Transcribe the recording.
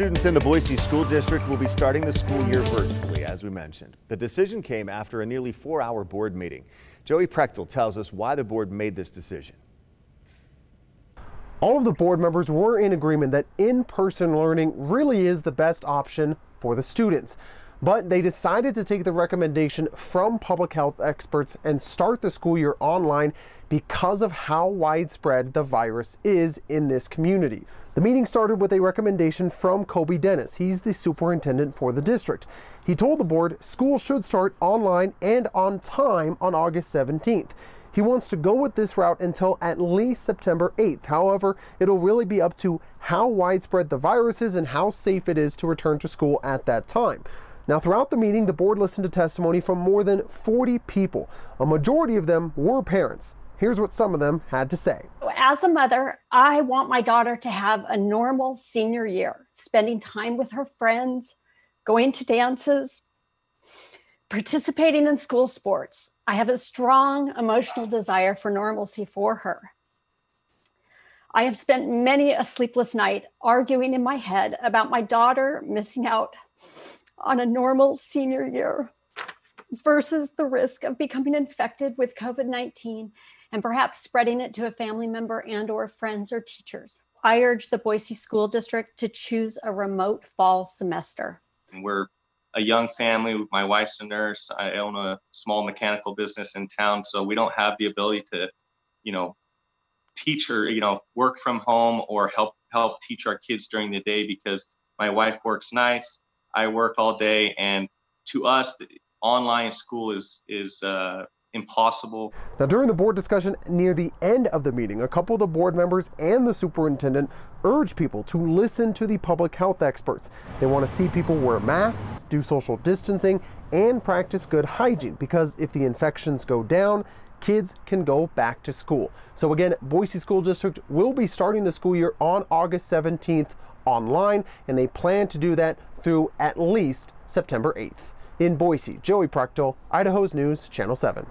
Students in the Boise School District will be starting the school year virtually, as we mentioned. The decision came after a nearly four-hour board meeting. Joey Prechtel tells us why the board made this decision. All of the board members were in agreement that in-person learning really is the best option for the students. But they decided to take the recommendation from public health experts and start the school year online because of how widespread the virus is in this community. The meeting started with a recommendation from Coby Dennis. He's the superintendent for the district. He told the board school should start online and on time on August 17th. He wants to go with this route until at least September 8th. However, it'll really be up to how widespread the virus is and how safe it is to return to school at that time. Now, throughout the meeting, the board listened to testimony from more than 40 people. A majority of them were parents. Here's what some of them had to say. As a mother, I want my daughter to have a normal senior year, spending time with her friends, going to dances, participating in school sports. I have a strong emotional desire for normalcy for her. I have spent many a sleepless night arguing in my head about my daughter missing out on a normal senior year versus the risk of becoming infected with COVID-19 and perhaps spreading it to a family member and or friends or teachers. I urge the Boise School District to choose a remote fall semester. We're a young family. My wife's a nurse. I own a small mechanical business in town, so we don't have the ability to, you know, teach or you know work from home or help help teach our kids during the day because my wife works nights I work all day, and to us, online school is is uh, impossible. Now, during the board discussion near the end of the meeting, a couple of the board members and the superintendent urge people to listen to the public health experts. They want to see people wear masks, do social distancing, and practice good hygiene because if the infections go down, kids can go back to school. So again, Boise School District will be starting the school year on August 17th online, and they plan to do that through at least September 8th. In Boise, Joey Prechtel, Idaho's News, Channel 7.